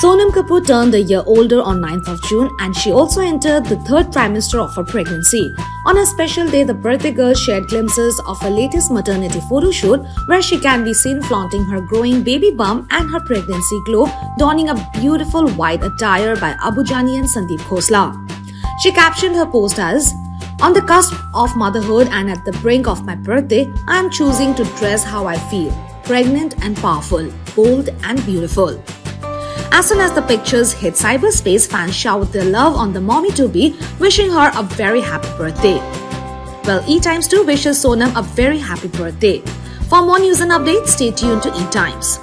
Sonam Kapoor turned a year older on 9th of June and she also entered the third trimester of her pregnancy. On a special day, the birthday girl shared glimpses of her latest maternity photo shoot where she can be seen flaunting her growing baby bump and her pregnancy glow, donning a beautiful white attire by Abu Jani and Sandeep Khosla. She captioned her post as, on the cusp of motherhood and at the brink of my birthday, I am choosing to dress how I feel pregnant and powerful, bold and beautiful. As soon as the pictures hit cyberspace, fans showered their love on the mommy to be, wishing her a very happy birthday. Well, E Times 2 wishes Sonam a very happy birthday. For more news and updates, stay tuned to E Times.